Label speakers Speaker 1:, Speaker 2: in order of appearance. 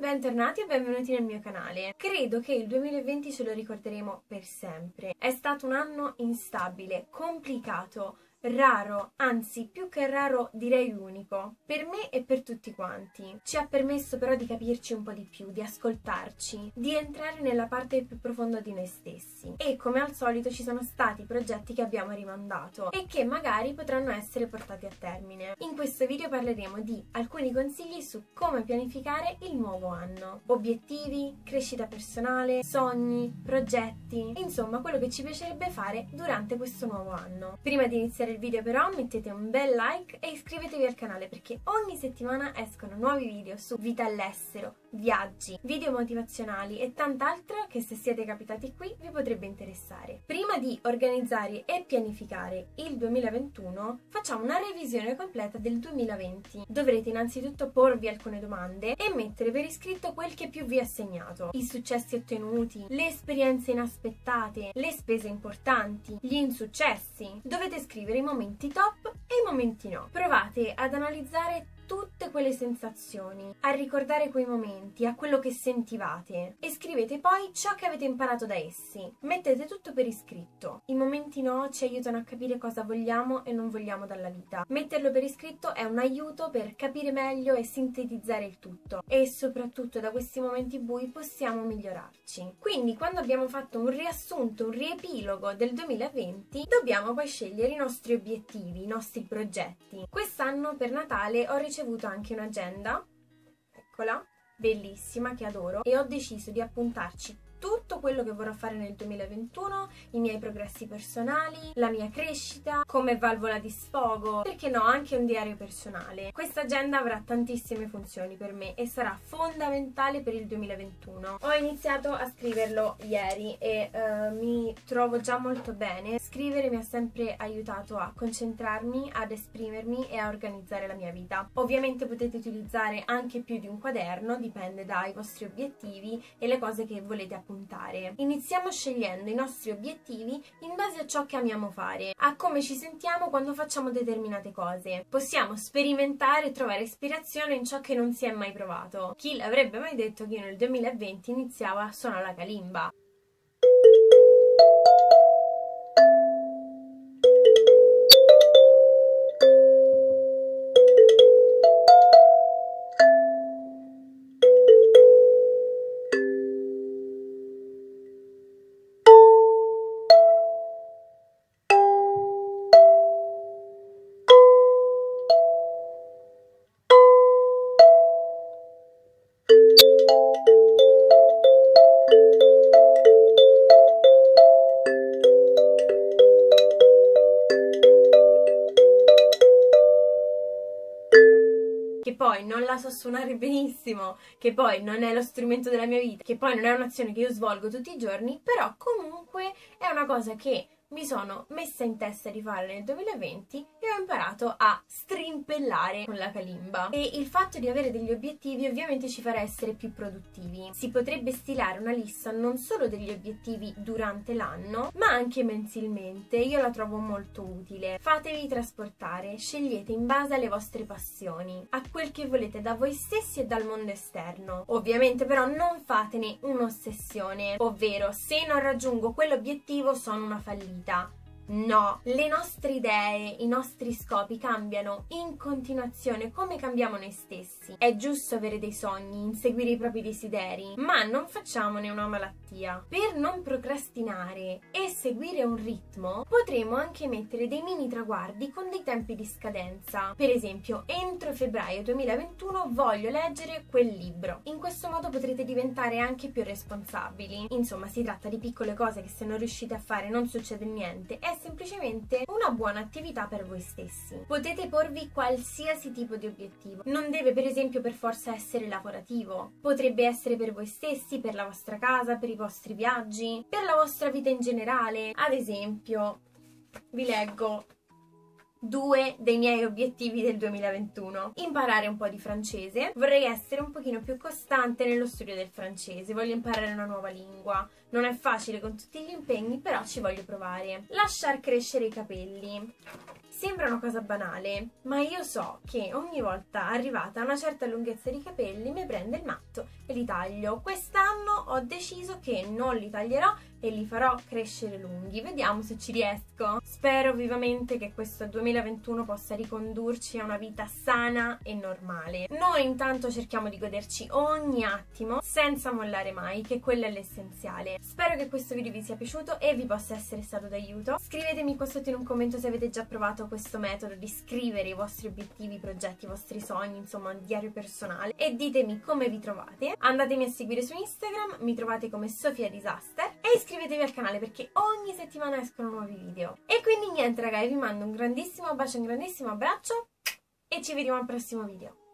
Speaker 1: bentornati e benvenuti nel mio canale. Credo che il 2020 ce lo ricorderemo per sempre. È stato un anno instabile, complicato, raro, anzi più che raro direi unico, per me e per tutti quanti. Ci ha permesso però di capirci un po' di più, di ascoltarci, di entrare nella parte più profonda di noi stessi. E come al solito ci sono stati progetti che abbiamo rimandato e che magari potranno essere portati a termine. In questo video parleremo di alcuni consigli su come pianificare il nuovo anno. Obiettivi, crescita personale, sogni, progetti, insomma quello che ci piacerebbe fare durante questo nuovo anno. Prima di iniziare il video però mettete un bel like e iscrivetevi al canale perché ogni settimana escono nuovi video su vita all'estero, viaggi, video motivazionali e tant'altro che se siete capitati qui vi potrebbe interessare. Prima di organizzare e pianificare il 2021 facciamo una revisione completa del 2020. Dovrete innanzitutto porvi alcune domande e mettere per iscritto quel che più vi è segnato, i successi ottenuti, le esperienze inaspettate, le spese importanti, gli insuccessi. Dovete scrivere i momenti top e i momenti no. Provate ad analizzare tutte quelle sensazioni, a ricordare quei momenti, a quello che sentivate e scrivete poi ciò che avete imparato da essi. Mettete tutto per iscritto. I momenti no ci aiutano a capire cosa vogliamo e non vogliamo dalla vita. Metterlo per iscritto è un aiuto per capire meglio e sintetizzare il tutto e soprattutto da questi momenti bui possiamo migliorarci. Quindi quando abbiamo fatto un riassunto, un riepilogo del 2020, dobbiamo poi scegliere i nostri obiettivi, i nostri progetti. Quest'anno per Natale ho ricevuto ricevuto anche un'agenda, eccola, bellissima che adoro, e ho deciso di appuntarci tutto quello che vorrò fare nel 2021, i miei progressi personali, la mia crescita, come valvola di sfogo, perché no, anche un diario personale. Questa agenda avrà tantissime funzioni per me e sarà fondamentale per il 2021. Ho iniziato a scriverlo ieri e uh, mi trovo già molto bene. Scrivere mi ha sempre aiutato a concentrarmi, ad esprimermi e a organizzare la mia vita. Ovviamente potete utilizzare anche più di un quaderno, dipende dai vostri obiettivi e le cose che volete appuntare puntare. Iniziamo scegliendo i nostri obiettivi in base a ciò che amiamo fare, a come ci sentiamo quando facciamo determinate cose. Possiamo sperimentare e trovare ispirazione in ciò che non si è mai provato. Chi l'avrebbe mai detto che io nel 2020 iniziavo a suonare la kalimba? Che poi non la so suonare benissimo, che poi non è lo strumento della mia vita, che poi non è un'azione che io svolgo tutti i giorni, però comunque è una cosa che mi sono messa in testa di fare nel 2020 e ho imparato a strimpellare con la kalimba. E il fatto di avere degli obiettivi ovviamente ci farà essere più produttivi. Si potrebbe stilare una lista non solo degli obiettivi durante l'anno, ma anche mensilmente. Io la trovo molto utile. Fatevi trasportare, scegliete in base alle vostre passioni, a quel che volete da voi stessi e dal mondo esterno. Ovviamente però non fatene un'ossessione, ovvero se non raggiungo quell'obiettivo sono una fallita. No, le nostre idee, i nostri scopi cambiano in continuazione come cambiamo noi stessi. È giusto avere dei sogni, inseguire i propri desideri, ma non facciamone una malattia. Per non procrastinare e seguire un ritmo, potremo anche mettere dei mini traguardi con dei tempi di scadenza. Per esempio, entro febbraio 2021 voglio leggere quel libro. In questo modo potrete diventare anche più responsabili. Insomma, si tratta di piccole cose che se non riuscite a fare non succede niente. Semplicemente una buona attività per voi stessi. Potete porvi qualsiasi tipo di obiettivo. Non deve per esempio per forza essere lavorativo. Potrebbe essere per voi stessi, per la vostra casa, per i vostri viaggi, per la vostra vita in generale. Ad esempio, vi leggo due dei miei obiettivi del 2021. Imparare un po' di francese. Vorrei essere un pochino più costante nello studio del francese. Voglio imparare una nuova lingua. Non è facile con tutti gli impegni, però ci voglio provare. Lasciar crescere i capelli Sembra una cosa banale, ma io so che ogni volta arrivata a una certa lunghezza di capelli mi prende il matto e li taglio. Quest'anno ho deciso che non li taglierò e li farò crescere lunghi. Vediamo se ci riesco. Spero vivamente che questo 2021 possa ricondurci a una vita sana e normale. Noi intanto cerchiamo di goderci ogni attimo senza mollare mai, che quello è l'essenziale. Spero che questo video vi sia piaciuto e vi possa essere stato d'aiuto. Scrivetemi qua sotto in un commento se avete già provato questo metodo di scrivere i vostri obiettivi, i progetti, i vostri sogni, insomma un diario personale e ditemi come vi trovate. Andatemi a seguire su Instagram, mi trovate come Sofia Disaster e iscrivetevi al canale perché ogni settimana escono nuovi video. E quindi niente ragazzi, vi mando un grandissimo bacio, un grandissimo abbraccio e ci vediamo al prossimo video.